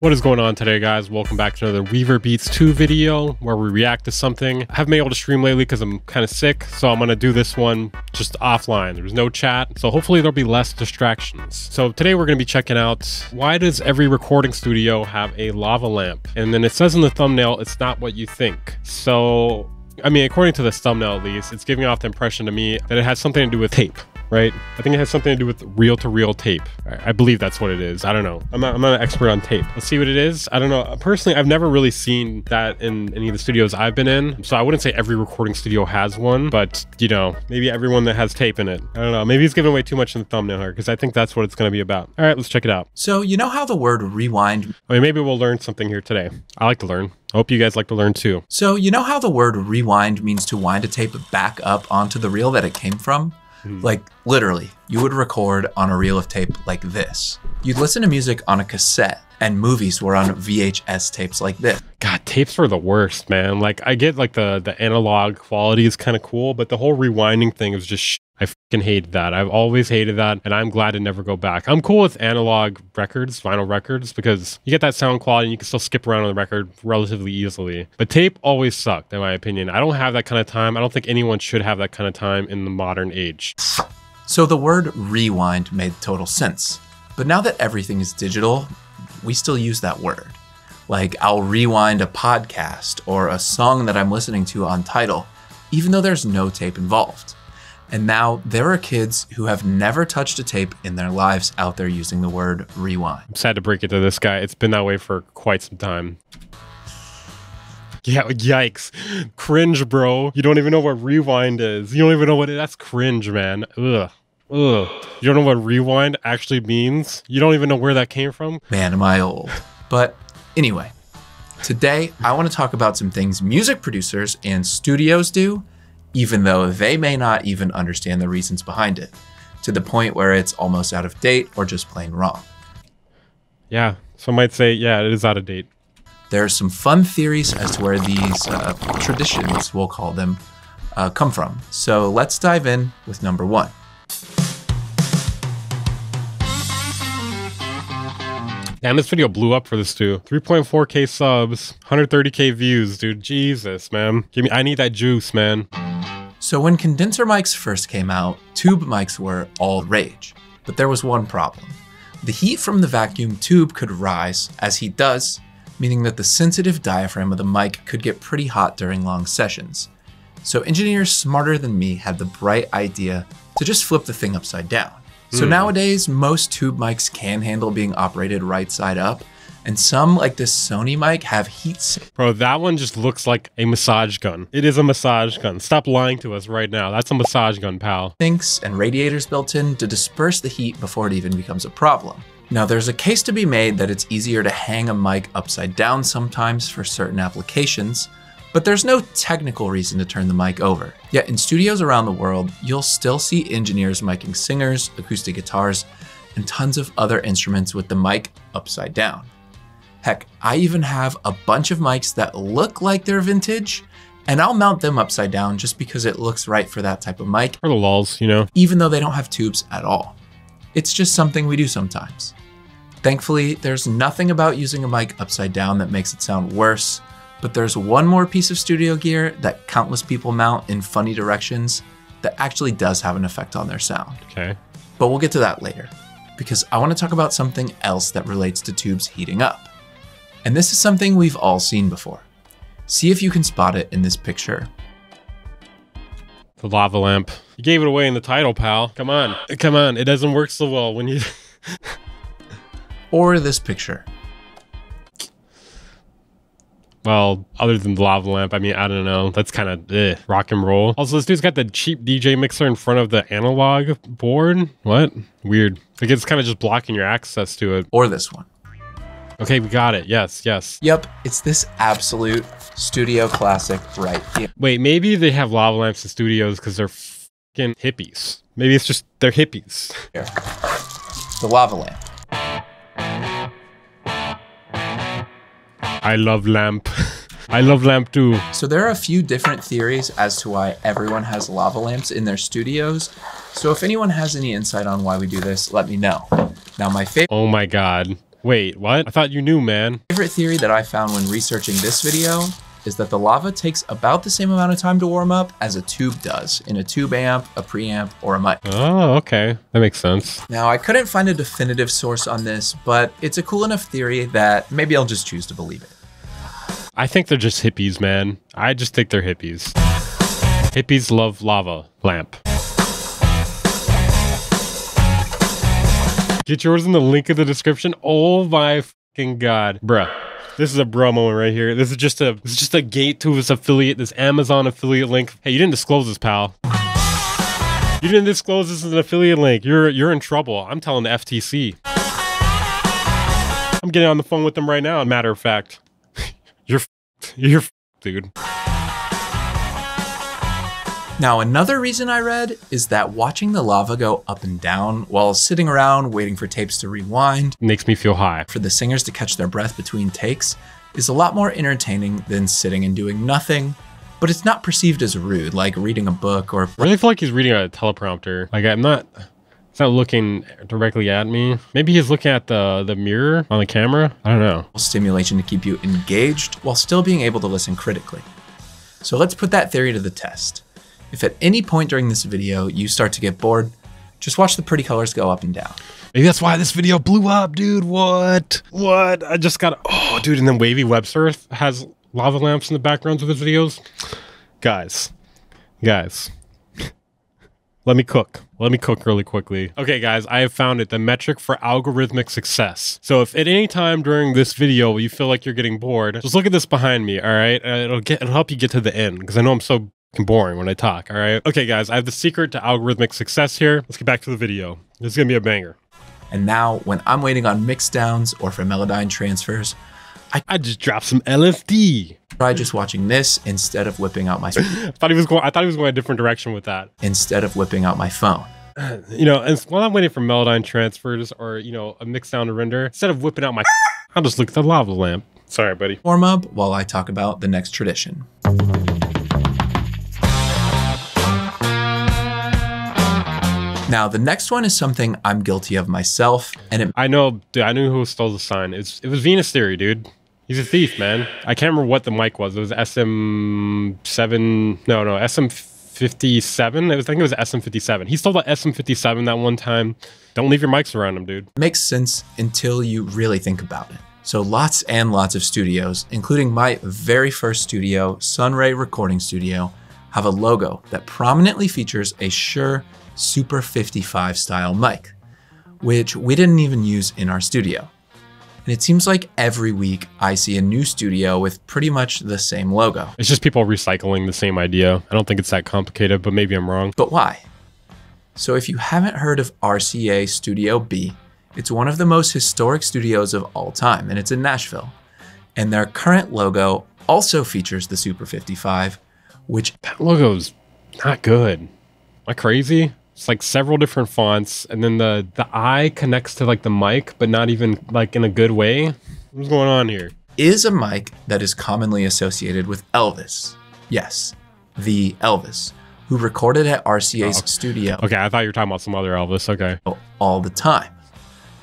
What is going on today, guys? Welcome back to another Weaver Beats 2 video where we react to something. I haven't been able to stream lately because I'm kind of sick, so I'm going to do this one just offline. There's no chat, so hopefully there'll be less distractions. So today we're going to be checking out why does every recording studio have a lava lamp? And then it says in the thumbnail, it's not what you think. So I mean, according to this thumbnail at least, it's giving off the impression to me that it has something to do with tape right? I think it has something to do with reel-to-reel tape. I believe that's what it is. I don't know. I'm not, I'm not an expert on tape. Let's see what it is. I don't know. Personally, I've never really seen that in any of the studios I've been in. So I wouldn't say every recording studio has one, but you know, maybe everyone that has tape in it. I don't know. Maybe he's giving away too much in the thumbnail here because I think that's what it's going to be about. All right, let's check it out. So you know how the word rewind... I mean, maybe we'll learn something here today. I like to learn. I hope you guys like to learn too. So you know how the word rewind means to wind a tape back up onto the reel that it came from? Mm. Like literally, you would record on a reel of tape like this. You'd listen to music on a cassette and movies were on VHS tapes like this. God, tapes were the worst, man. Like I get like the the analog quality is kind of cool, but the whole rewinding thing is just I fucking hated that. I've always hated that, and I'm glad to never go back. I'm cool with analog records, vinyl records, because you get that sound quality and you can still skip around on the record relatively easily. But tape always sucked, in my opinion. I don't have that kind of time. I don't think anyone should have that kind of time in the modern age. So the word rewind made total sense. But now that everything is digital, we still use that word. Like I'll rewind a podcast or a song that I'm listening to on Tidal, even though there's no tape involved. And now there are kids who have never touched a tape in their lives out there using the word rewind. I'm sad to break it to this guy. It's been that way for quite some time. Yeah, yikes. Cringe, bro. You don't even know what rewind is. You don't even know what it that's cringe, man. Ugh. Ugh. You don't know what rewind actually means? You don't even know where that came from? Man, am I old. But anyway, today I want to talk about some things music producers and studios do even though they may not even understand the reasons behind it, to the point where it's almost out of date or just plain wrong. Yeah, some might say, yeah, it is out of date. There are some fun theories as to where these uh, traditions, we'll call them, uh, come from. So let's dive in with number one. Damn, this video blew up for this too. 3.4k subs, 130k views, dude. Jesus, man. Give me I need that juice, man. So when condenser mics first came out, tube mics were all rage. But there was one problem. The heat from the vacuum tube could rise, as heat does, meaning that the sensitive diaphragm of the mic could get pretty hot during long sessions. So engineers smarter than me had the bright idea to just flip the thing upside down. So mm. nowadays, most tube mics can handle being operated right side up, and some, like this Sony mic, have heat. Bro, that one just looks like a massage gun. It is a massage gun. Stop lying to us right now. That's a massage gun, pal. Sinks and radiators built in to disperse the heat before it even becomes a problem. Now, there's a case to be made that it's easier to hang a mic upside down sometimes for certain applications, but there's no technical reason to turn the mic over. Yet in studios around the world, you'll still see engineers miking singers, acoustic guitars, and tons of other instruments with the mic upside down. Heck, I even have a bunch of mics that look like they're vintage, and I'll mount them upside down just because it looks right for that type of mic. For the lulls, you know? Even though they don't have tubes at all. It's just something we do sometimes. Thankfully, there's nothing about using a mic upside down that makes it sound worse, but there's one more piece of studio gear that countless people mount in funny directions that actually does have an effect on their sound. Okay. But we'll get to that later, because I want to talk about something else that relates to tubes heating up. And this is something we've all seen before. See if you can spot it in this picture. The lava lamp. You gave it away in the title, pal. Come on. Come on. It doesn't work so well when you... or this picture. Well, other than the lava lamp, I mean, I don't know. That's kind of eh, rock and roll. Also, this dude's got the cheap DJ mixer in front of the analog board. What? Weird. Like it's kind of just blocking your access to it. Or this one. Okay, we got it. Yes, yes. Yep, it's this absolute studio classic right here. Wait, maybe they have lava lamps in studios because they're fucking hippies. Maybe it's just they're hippies. Here. The lava lamp. I love lamp. I love lamp too. So there are a few different theories as to why everyone has lava lamps in their studios. So if anyone has any insight on why we do this, let me know. Now my favorite- Oh my god. Wait, what? I thought you knew, man. Favorite theory that I found when researching this video is that the lava takes about the same amount of time to warm up as a tube does in a tube amp, a preamp, or a mic. Oh, okay. That makes sense. Now, I couldn't find a definitive source on this, but it's a cool enough theory that maybe I'll just choose to believe it. I think they're just hippies, man. I just think they're hippies. Hippies love lava lamp. Get yours in the link in the description. Oh my fucking god, bruh. This is a bro moment right here. This is just a this is just a gate to this affiliate, this Amazon affiliate link. Hey, you didn't disclose this, pal. You didn't disclose this as an affiliate link. You're you're in trouble. I'm telling the FTC. I'm getting on the phone with them right now. Matter of fact, you're you're dude. Now, another reason I read is that watching the lava go up and down while sitting around waiting for tapes to rewind Makes me feel high. for the singers to catch their breath between takes is a lot more entertaining than sitting and doing nothing, but it's not perceived as rude like reading a book or I really feel like he's reading a teleprompter. Like I'm not. He's not looking directly at me. Maybe he's looking at the the mirror on the camera. I don't know. stimulation to keep you engaged while still being able to listen critically. So let's put that theory to the test. If at any point during this video you start to get bored, just watch the pretty colors go up and down. Maybe that's why this video blew up, dude. What? What? I just got. Oh, dude. And then Wavy Webster has lava lamps in the backgrounds of his videos. Guys, guys, let me cook. Let me cook really quickly. Okay, guys, I have found it the metric for algorithmic success. So if at any time during this video you feel like you're getting bored, just look at this behind me. All right, uh, it'll get it'll help you get to the end because I know I'm so fucking boring when I talk. All right. Okay, guys, I have the secret to algorithmic success here. Let's get back to the video. This is gonna be a banger. And now, when I'm waiting on mix downs or for Melodyne transfers, I I just dropped some LSD. try just watching this instead of whipping out my I thought he was going. I thought he was going a different direction with that. instead of whipping out my phone. You know, and while I'm waiting for Melodyne transfers or you know a mix down to render, instead of whipping out my, I'll just look at the lava lamp. Sorry, buddy. Warm up while I talk about the next tradition. Now, the next one is something I'm guilty of myself, and it I know, dude. I knew who stole the sign. It's it was Venus Theory, dude. He's a thief, man. I can't remember what the mic was. It was SM seven. No, no, SM fifty seven. It was. I think it was SM fifty seven. He stole the SM fifty seven that one time. Don't leave your mics around him, dude. makes sense until you really think about it. So, lots and lots of studios, including my very first studio, Sunray Recording Studio, have a logo that prominently features a Shure Super 55 style mic, which we didn't even use in our studio. And it seems like every week I see a new studio with pretty much the same logo. It's just people recycling the same idea. I don't think it's that complicated, but maybe I'm wrong. But why? So, if you haven't heard of RCA Studio B, it's one of the most historic studios of all time, and it's in Nashville. And their current logo also features the Super 55, which That logo's not good. Am I crazy? It's like several different fonts, and then the the eye connects to like the mic, but not even like in a good way. What's going on here? is a mic that is commonly associated with Elvis. Yes, the Elvis, who recorded at RCA's Oh. studio Okay, I thought you were talking about some other Elvis. Okay, all the time.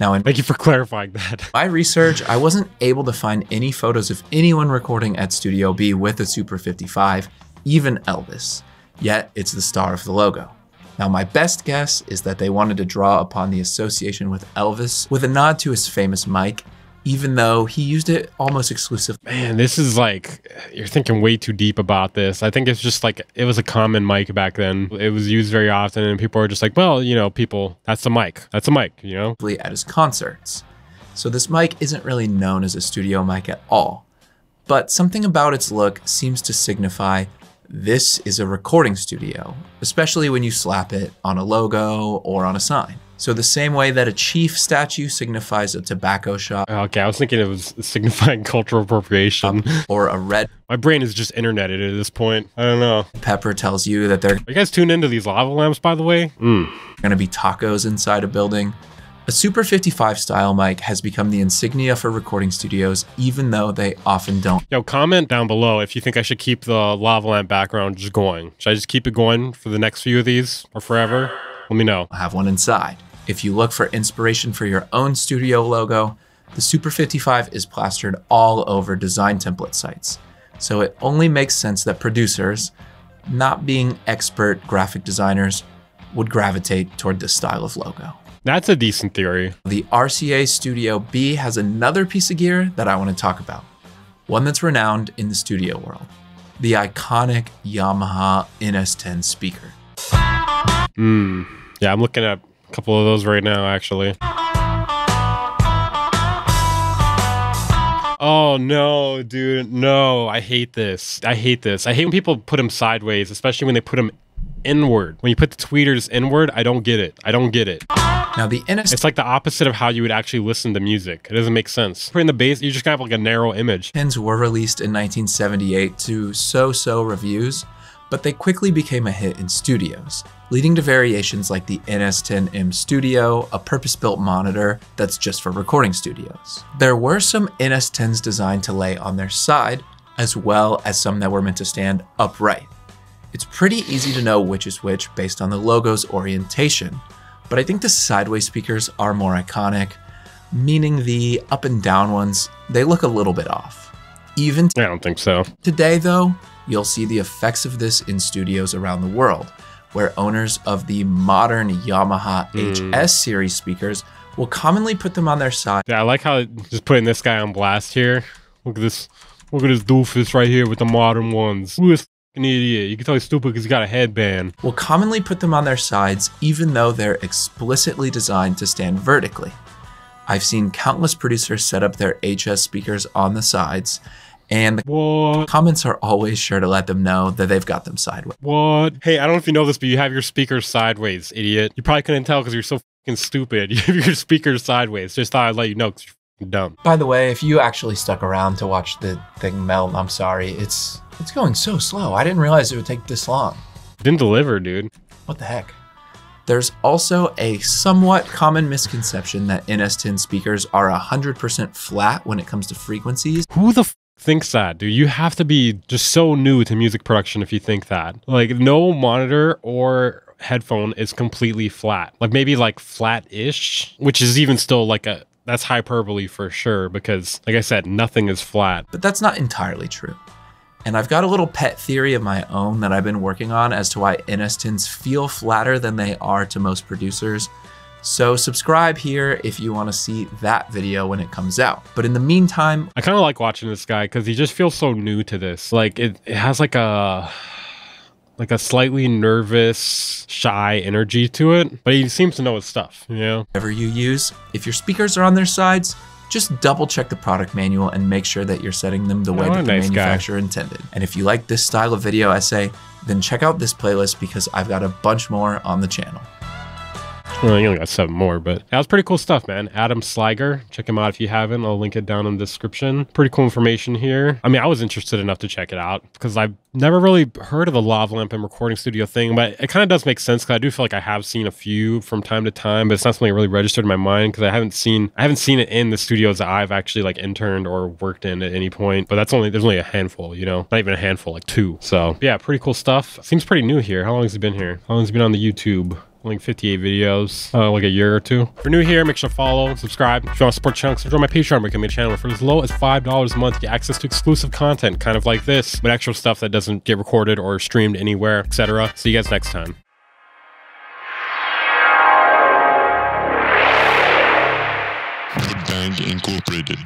Now, in thank you for clarifying that. my research, I wasn't able to find any photos of anyone recording at Studio B with a Super 55, even Elvis. Yet, it's the star of the logo. Now, my best guess is that they wanted to draw upon the association with Elvis with a nod to his famous mic, even though he used it almost exclusively. Man, this is like you're thinking way too deep about this. I think it's just like it was a common mic back then. It was used very often, and people were just like, "Well, you know, people, that's a mic. That's a mic." You know, at his concerts. So this mic isn't really known as a studio mic at all, but something about its look seems to signify this is a recording studio, especially when you slap it on a logo or on a sign. So the same way that a chief statue signifies a tobacco shop okay. I was thinking it was signifying cultural appropriation. or a red My brain is just interneted at this point. I don't know. pepper tells you that they're. Are you guys tuned into these lava lamps, by the way? Mm. going to be tacos inside a building. A Super 55 style mic has become the insignia for recording studios, even though they often don't Yo, comment down below if you think I should keep the lava lamp background just going. Should I just keep it going for the next few of these or forever? Let me know. I have one inside. If you look for inspiration for your own studio logo, The Super 55 is plastered all over design template sites, so it only makes sense that producers, not being expert graphic designers, would gravitate toward this style of logo. That's a decent theory. The RCA Studio B has another piece of gear that I want to talk about, one that's renowned in the studio world the iconic Yamaha NS10 speaker. Hmm. Yeah, I'm looking at a couple of those right now, actually. Oh no, dude, no! I hate this. I hate this. I hate when people put them sideways, especially when they put them inward. When you put the tweeters inward, I don't get it. I don't get it. Now the NS It's like the opposite of how you would actually listen to music. It doesn't make sense. Putting the bass, you just kind of have like a narrow image. pins were released in 1978 to so-so reviews, but they quickly became a hit in studios, leading to variations like the NS10M Studio, a purpose-built monitor that's just for recording studios. There were some NS10s designed to lay on their side, as well as some that were meant to stand upright. It's pretty easy to know which is which based on the logo's orientation, but I think the sideways speakers are more iconic, meaning the up and down ones, they look a little bit off. Even I don't think so. Today, though, you'll see the effects of this in studios around the world, where owners of the modern Yamaha hmm. HS series speakers will commonly put them on their side Yeah, I like how just putting this guy on blast here. Look at this. Look at this doofus right here with the modern ones. Who is an idiot? You can tell he's stupid because he's got a headband. will commonly put them on their sides even though they're explicitly designed to stand vertically. I've seen countless producers set up their HS speakers on the sides, and the What? comments are always sure to let them know that they've got them sideways. What? Hey, I don't know if you know this, but you have your speakers sideways, idiot. You probably couldn't tell because you're so fucking stupid. You have your speakers sideways. Just thought I'd let you know because you're fucking dumb. By the way, if you actually stuck around to watch the thing melt, I'm sorry. It's it's going so slow. I didn't realize it would take this long. Didn't deliver, dude. What the heck? There's also a somewhat common misconception that NS10 speakers are 100% flat when it comes to frequencies. Who the f- thinks that, dude? You have to be just so new to music production if you think that. Like, no monitor or headphone is completely flat. Like, maybe like flat ish, which is even still like a. That's hyperbole for sure because, like I said, nothing is flat. But that's not entirely true. And I've got a little pet theory of my own that I've been working on as to why NS10s feel flatter than they are to most producers. So subscribe here if you want to see that video when it comes out. But in the meantime, I kind of like watching this guy because he just feels so new to this. Like, it, it has like a. Like a slightly nervous, shy energy to it, but he seems to know his stuff, you know? whatever you use, if your speakers are on their sides, just double check the product manual and make sure that you're setting them the oh, way Oh, that the nice guy. manufacturer intended. And if you like this style of video essay, then check out this playlist because I've got a bunch more on the channel. Well, you only got seven more, but that was pretty cool stuff, man. Adam Sliger, check him out if you haven't. I'll link it down in the description. Pretty cool information here. I mean, I was interested enough to check it out because I've never really heard of the Lava Lamp and recording studio thing, but it kind of does make sense because I do feel like I have seen a few from time to time, but it's not something that really registered in my mind because I haven't seen I haven't seen it in the studios that I've actually like interned or worked in at any point. But that's only there's only a handful, you know, not even a handful, like two. So yeah, pretty cool stuff. Seems pretty new here. How long has he been here? How long has he been on the YouTube? Like 58 videos, uh, like a year or two. If you're new here, make sure to follow, subscribe. If you want to support Chunks, join my Patreon, become a channel for as low as $5 a month, get access to exclusive content, kind of like this, but extra stuff that doesn't get recorded or streamed anywhere, etc. See you guys next time. Incorporated.